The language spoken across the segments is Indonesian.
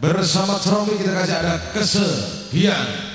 Bersama trofi kita kasih ada kesekian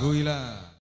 Alhamdulillah.